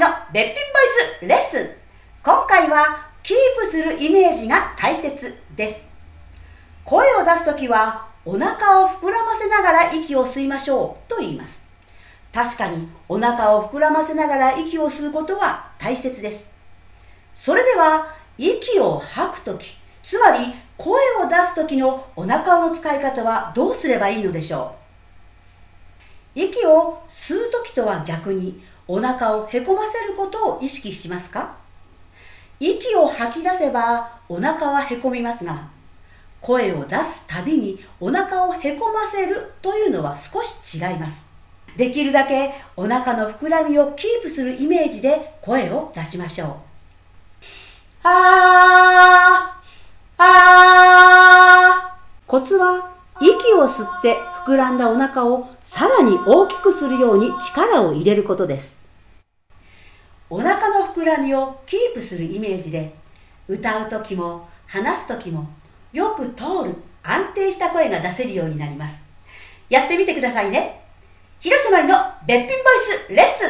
のべっぴんボイスレッスン。今回はキープするイメージが大切です。声を出すときはお腹を膨らませながら息を吸いましょうと言います。確かにお腹を膨らませながら息を吸うことは大切です。それでは息を吐くときつまり声を出す時のお腹の使い方はどうすればいいのでしょう？息を吸う時とは逆にお腹をへこませることを意識しますか？息を吐き出せばお腹はへこみますが声を出すたびにお腹をへこませるというのは少し違います。できるだけお腹の膨らみをキープするイメージで声を出しましょうあーあーコツは息を吸って膨らんだお腹をさらに大きくするように力を入れることです。お腹の膨らみをキープするイメージで歌う時も話す時もよく通る安定した声が出せるようになります。やってみてくださいね。広瀬まりのべっぴんボイスレッスン。